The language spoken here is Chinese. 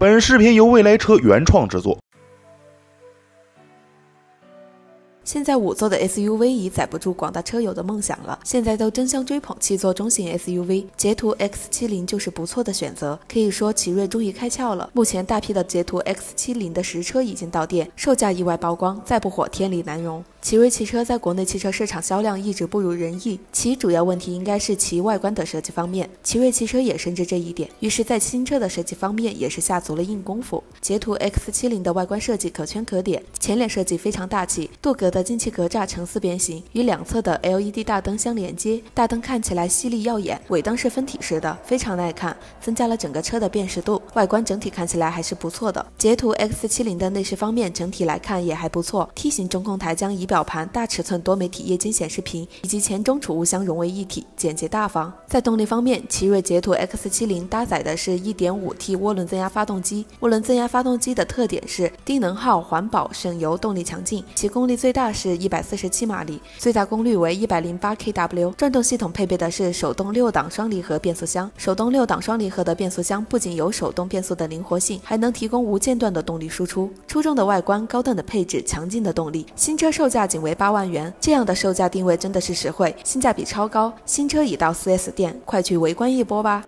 本视频由未来车原创制作。现在五座的 SUV 已载不住广大车友的梦想了，现在都争相追捧七座中型 SUV，捷途 X70 就是不错的选择。可以说，奇瑞终于开窍了。目前大批的捷途 X70 的实车已经到店，售价意外曝光，再不火天理难容。奇瑞汽车在国内汽车市场销量一直不如人意，其主要问题应该是其外观的设计方面。奇瑞汽车也深知这一点，于是，在新车的设计方面也是下足了硬功夫。捷途 X70 的外观设计可圈可点，前脸设计非常大气，镀铬的进气格栅呈四边形，与两侧的 LED 大灯相连接，大灯看起来犀利耀眼，尾灯是分体式的，非常耐看，增加了整个车的辨识度。外观整体看起来还是不错的。捷途 X70 的内饰方面整体来看也还不错，T 型中控台将一表盘、大尺寸多媒体液晶显示屏以及前中储物箱融为一体，简洁大方。在动力方面，奇瑞捷途 X70 搭载的是一点五 T 涡轮增压发动机。涡轮增压发动机的特点是低能耗、环保、省油，动力强劲。其功率最大是一百四十七马力，最大功率为一百零八 kW。转动系统配备的是手动六档双离合变速箱。手动六档双离合的变速箱不仅有手动变速的灵活性，还能提供无间断的动力输出。出众的外观、高端的配置、强劲的动力，新车售价价仅为八万元。这样的售价定位真的是实惠，性价比超高。新车已到 4S 店，快去围观一波吧！